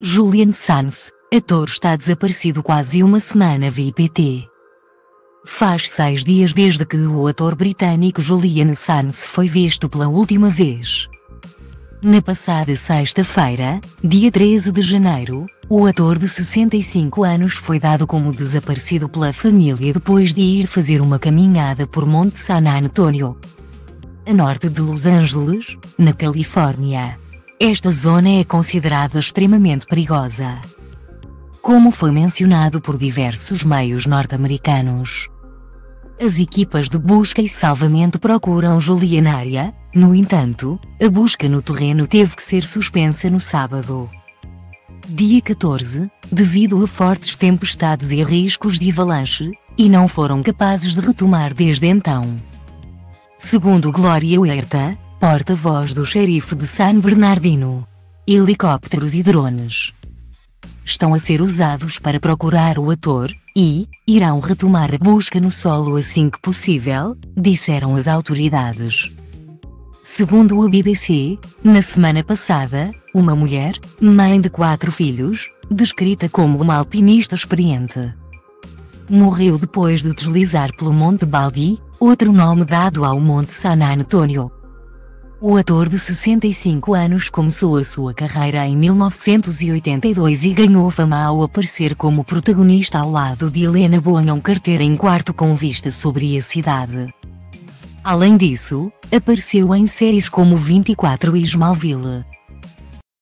Julian Sanz, ator está desaparecido quase uma semana via IPT. Faz seis dias desde que o ator britânico Julian Sanz foi visto pela última vez. Na passada sexta-feira, dia 13 de janeiro, o ator de 65 anos foi dado como desaparecido pela família depois de ir fazer uma caminhada por Monte San Antonio, a norte de Los Angeles, na Califórnia. Esta zona é considerada extremamente perigosa. Como foi mencionado por diversos meios norte-americanos. As equipas de busca e salvamento procuram Julianária, no entanto, a busca no terreno teve que ser suspensa no sábado. Dia 14, devido a fortes tempestades e riscos de avalanche, e não foram capazes de retomar desde então. Segundo Glória Huerta, porta-voz do xerife de San Bernardino. Helicópteros e drones estão a ser usados para procurar o ator, e irão retomar a busca no solo assim que possível, disseram as autoridades. Segundo a BBC, na semana passada, uma mulher, mãe de quatro filhos, descrita como uma alpinista experiente, morreu depois de deslizar pelo Monte Baldi, outro nome dado ao Monte San Antonio. O ator de 65 anos começou a sua carreira em 1982 e ganhou fama ao aparecer como protagonista ao lado de Helena Bonham Carter em quarto com vista sobre a cidade. Além disso, apareceu em séries como 24 e Smallville.